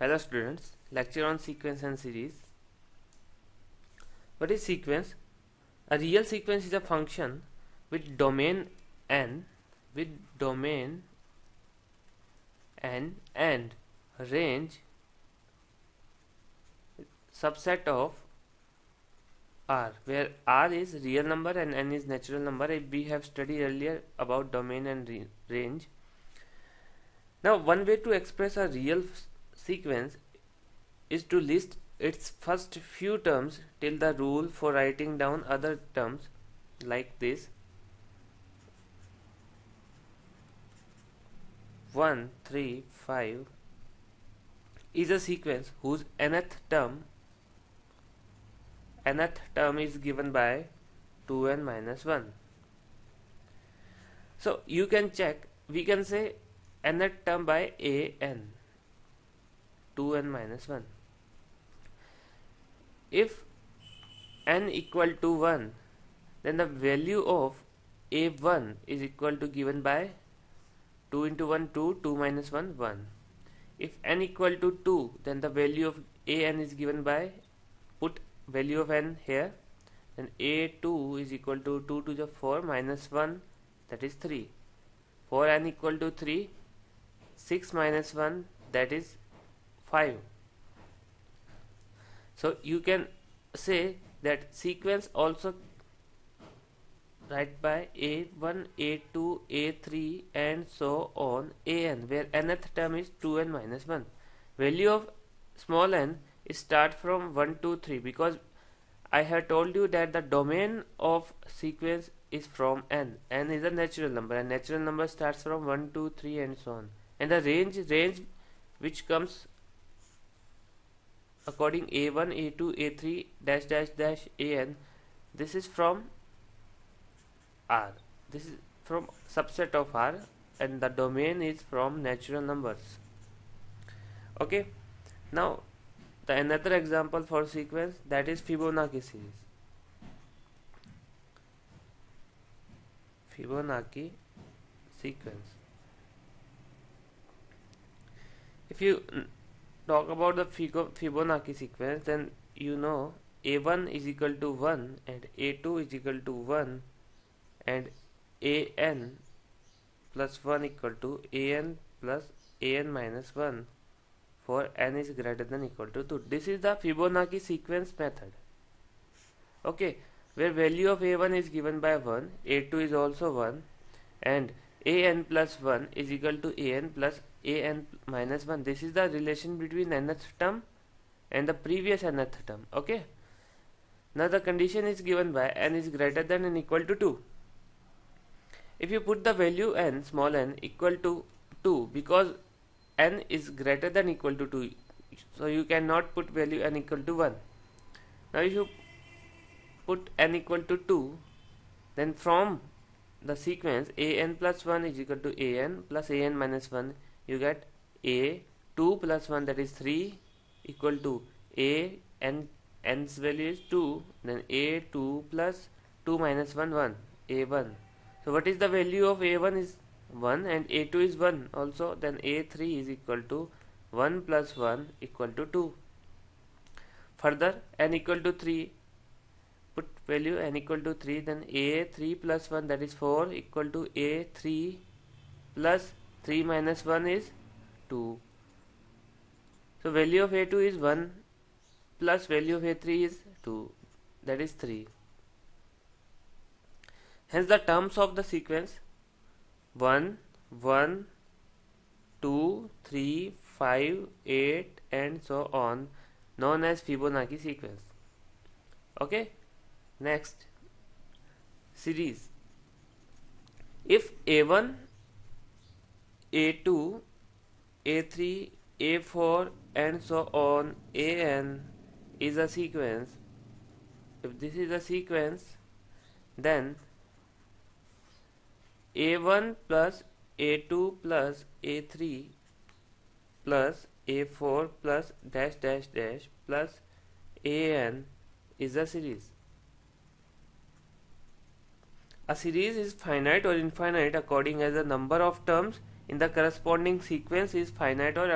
Hello students, lecture on sequence and series. What is sequence? A real sequence is a function with domain n with domain n and range subset of r where r is real number and n is natural number we have studied earlier about domain and range now one way to express a real sequence is to list its first few terms till the rule for writing down other terms like this. 1 3 5 is a sequence whose nth term nth term is given by 2n minus 1 so you can check we can say nth term by an 2 and minus 1 if n equal to 1 then the value of a1 is equal to given by 2 into 1 2 2 minus 1 1 if n equal to 2 then the value of an is given by put value of n here then a2 is equal to 2 to the 4 minus 1 that is 3 4 n equal to 3 6 minus 1 that is 5 so you can say that sequence also write by a1 a2 a3 and so on an where nth term is 2n minus 1 value of small n is start from 1 to 3 because I have told you that the domain of sequence is from n. n is a natural number and natural number starts from 1 to 3 and so on. And the range range which comes according a1 a2 a3 dash dash dash an this is from r. This is from subset of r and the domain is from natural numbers. Okay. Now the another example for sequence that is Fibonacci series. Fibonacci sequence. If you talk about the Fibonacci sequence then you know a1 is equal to 1 and a2 is equal to 1 and an plus 1 equal to an plus an minus 1 for n is greater than equal to 2 this is the Fibonacci sequence method. Okay where value of a1 is given by 1 a2 is also 1 and an plus 1 is equal to an plus an minus 1 this is the relation between nth term and the previous nth term okay? Now the condition is given by n is greater than and equal to 2 if you put the value n small n equal to 2 because n is greater than equal to 2 so you cannot put value n equal to 1 now if you put n equal to 2 then from the sequence an plus 1 is equal to an plus an minus 1 you get a 2 plus 1 that is 3 equal to a n n's value is 2 then a 2 plus 2 minus 1 1 a1 so what is the value of a1 is 1 and a2 is 1 also then a3 is equal to 1 plus 1 equal to 2 further n equal to 3 put value n equal to 3 then a3 plus 1 that is 4 equal to a3 plus 3 minus 1 is 2 so value of a2 is 1 plus value of a3 is 2 that is 3 hence the terms of the sequence 1 1 2 3 5 8 and so on known as Fibonacci sequence. Okay? Next. Series. If a1 a2 a3 a4 and so on. An is a sequence. If this is a sequence then a1 plus a2 plus a3 plus a4 plus dash dash dash plus an is a series. A series is finite or infinite according as the number of terms in the corresponding sequence is finite or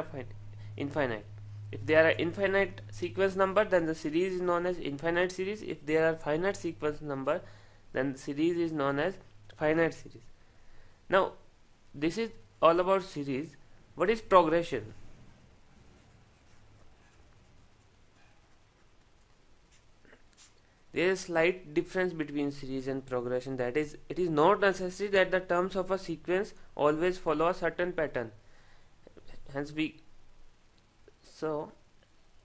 infinite. If there are infinite sequence number then the series is known as infinite series. If there are finite sequence number then the series is known as finite series. Now this is all about series. What is progression there is slight difference between series and progression. That is it is not necessary that the terms of a sequence always follow a certain pattern. Hence we so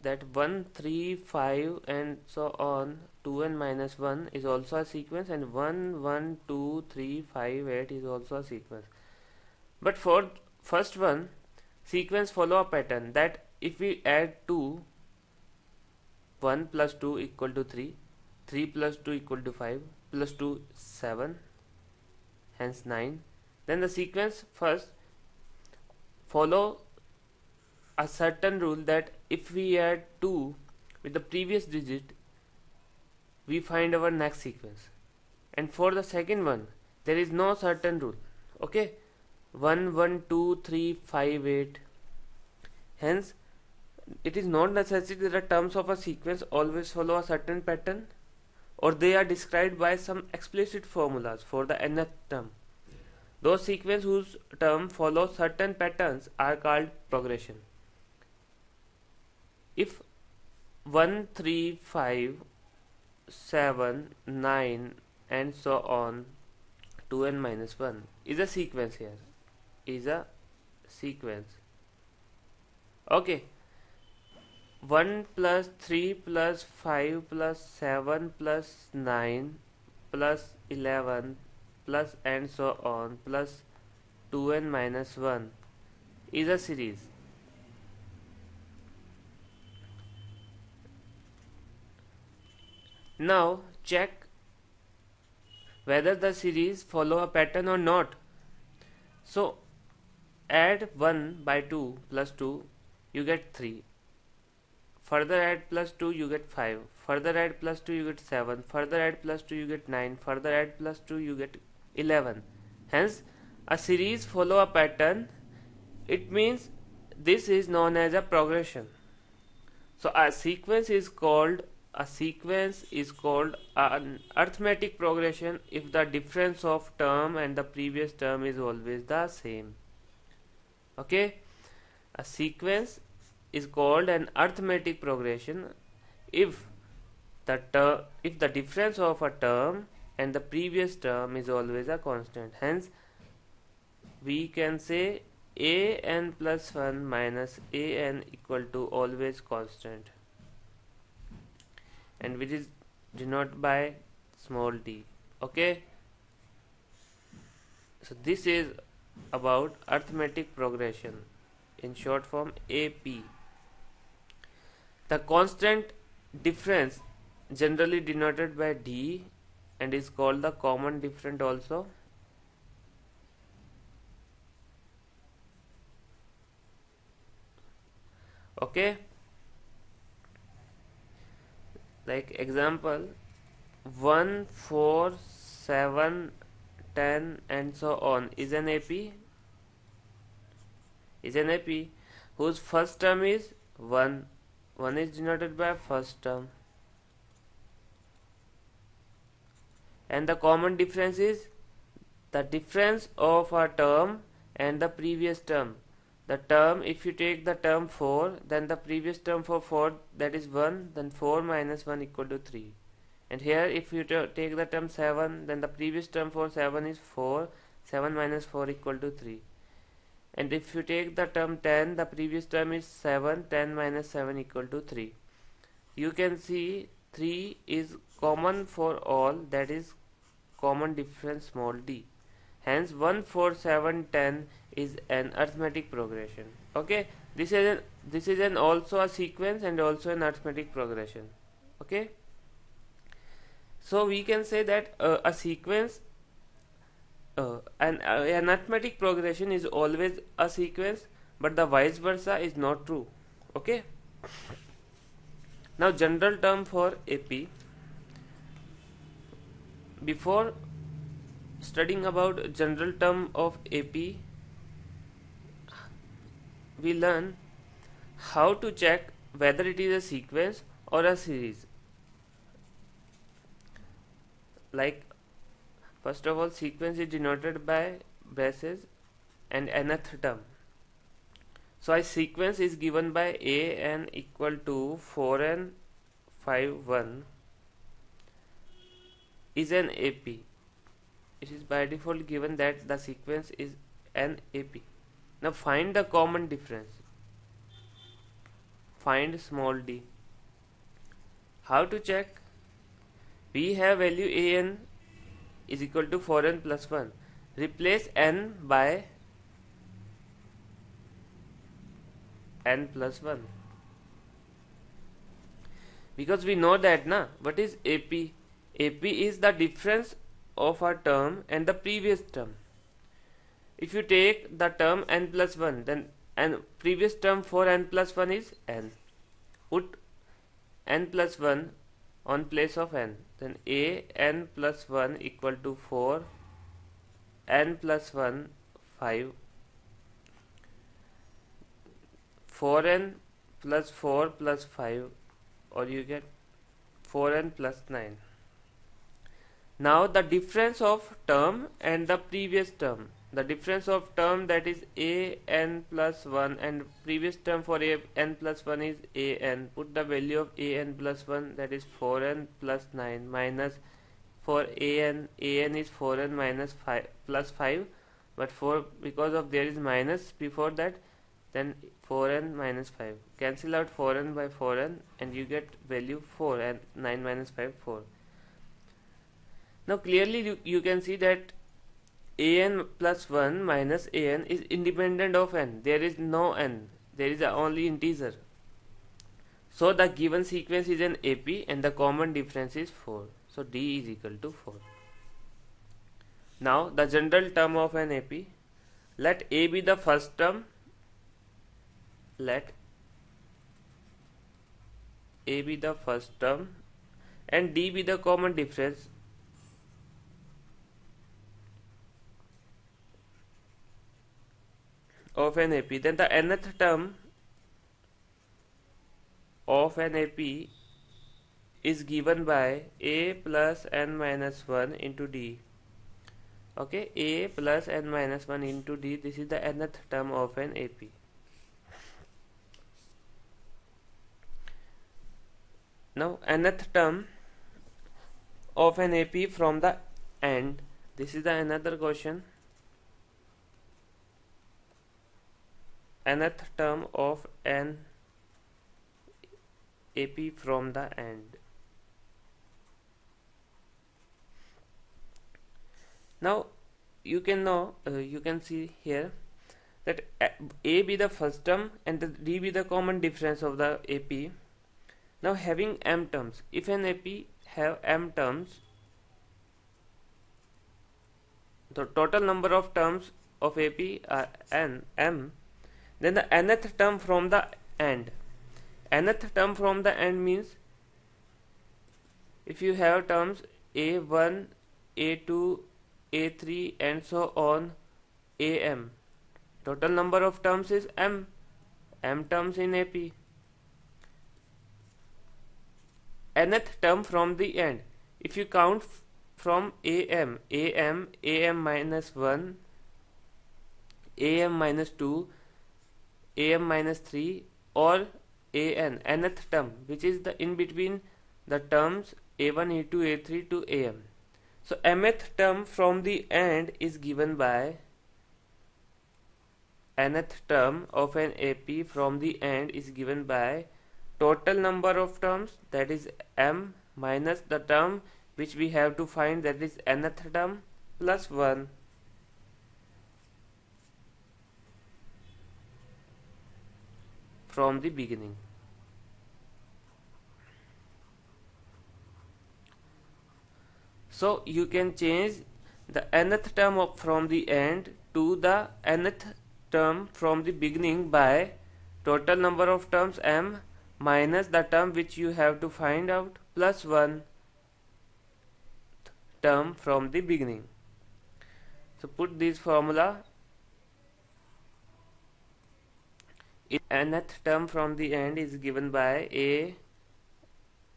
that 1 3 5 and so on 2 and minus 1 is also a sequence and 1 1 2 3 5 8 is also a sequence. But for first one sequence follow a pattern. That if we add 2 1 plus 2 equal to 3 3 plus 2 equal to 5 plus 2 7 hence 9 then the sequence first follow a certain rule that if we add 2 with the previous digit we find our next sequence. And for the second one there is no certain rule okay? 1 1 2 3 5 8 hence it is not necessary that the terms of a sequence always follow a certain pattern or they are described by some explicit formulas for the nth term. Those sequences whose term follow certain patterns are called progression. If 1 3 5 7 9 and so on 2n minus 1 is a sequence here. Is a sequence. Okay 1 plus 3 plus 5 plus 7 plus 9 plus 11 plus and so on plus 2n minus 1 is a series Now check whether the series follow a pattern or not. So add 1 by 2 plus 2 you get 3. Further add plus 2 you get 5. Further add plus 2 you get 7. Further add plus 2 you get 9. Further add plus 2 you get 11. Hence a series follow a pattern. It means this is known as a progression. So a sequence is called a sequence is called an arithmetic progression if the difference of term and the previous term is always the same okay a sequence is called an arithmetic progression. If the term if the difference of a term and the previous term is always a constant. Hence we can say a n plus 1 minus a n equal to always constant. And which is denoted by small d. Okay? So this is about arithmetic progression. In short form AP the constant difference generally denoted by D and is called the common difference also. Okay? Like example 1 4 7 10 and so on is an AP is an AP whose first term is 1 1 is denoted by first term. And the common difference is the difference of a term and the previous term. The term if you take the term 4 then the previous term for 4 that is 1 then 4 minus 1 equal to 3 and here if you take the term 7 then the previous term for 7 is 4 7 minus 4 equal to 3 and if you take the term 10 the previous term is 7 10 minus 7 equal to 3 you can see 3 is common for all that is common difference small d. Hence 1 4 7 10 is an arithmetic progression. Okay? This is an, this is an also a sequence and also an arithmetic progression. Okay? So we can say that uh, a sequence uh, an, uh, an arithmetic progression is always a sequence but the vice versa is not true. Okay? Now general term for AP before studying about general term of AP we learn how to check whether it is a sequence or a series. Like first of all sequence is denoted by braces and nth term so a sequence is given by a n equal to 4n 5 1 is an AP it is by default given that the sequence is an AP now find the common difference. Find small d. How to check? We have value an is equal to 4n plus 1 replace n by n plus 1 because we know that na what is AP AP is the difference of a term and the previous term. If you take the term n plus 1 then n previous term for n plus 1 is n. Put n plus 1 on place of n then a n plus 1 equal to 4 n plus 1 5 4n plus 4 plus 5 or you get 4n plus 9 now the difference of term and the previous term the difference of term that is a n plus 1 and previous term for a n plus 1 is a n. Put the value of a n plus 1 that is 4n plus 9 minus for a n a n is 4n minus 5 plus 5 but for because of there is minus before that then 4n minus 5 cancel out 4n by 4n and you get value 4 and 9 minus 5 4 now clearly you, you can see that an plus 1 minus an is independent of n. There is no n. There is only integer. So the given sequence is an AP and the common difference is 4 so D is equal to 4 now the general term of an AP let A be the first term. Let a be the first term. And d be the common difference of an AP then the nth term of an AP is given by a plus n minus 1 into d. Okay a plus n minus 1 into d this is the nth term of an AP now nth term of an AP from the end. This is the another question nth term of an AP from the end. Now you can know uh, you can see here that a be the first term and the d be the common difference of the AP now having m terms. If an AP have m terms the total number of terms of AP are n m then the nth term from the end. Nth term from the end means if you have terms a1 a2 a3 and so on am total number of terms is m. M terms in AP nth term from the end. If you count from am am am minus 1 am minus 2 am minus 3 or an nth term which is the in between the terms a1 a2 a3 to am so mth term from the end is given by nth term of an ap from the end is given by total number of terms that is m minus the term which we have to find that is nth term plus 1 from the beginning so you can change the nth term of from the end to the nth term from the beginning by total number of terms m minus the term which you have to find out plus 1 term from the beginning. So put this formula nth term from the end is given by a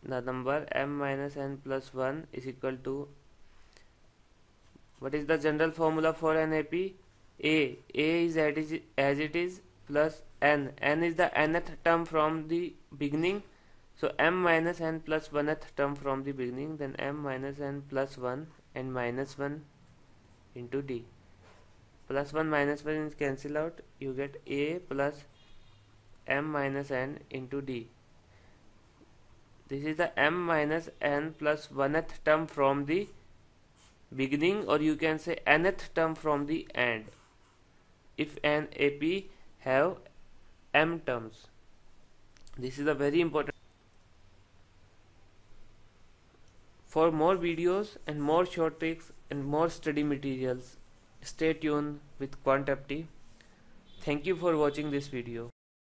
the number m minus n plus 1 is equal to what is the general formula for an AP a a is as it is plus n. N is the nth term from the beginning. So m minus n plus 1th term from the beginning then m minus n plus 1 and minus 1 into d. Plus 1 minus 1 is cancel out. You get a plus m minus n into d. This is the m minus n plus 1th term from the beginning or you can say nth term from the end if an AP have m terms. This is a very important For more videos and more short tricks and more study materials, stay tuned with Quantapti. Thank you for watching this video.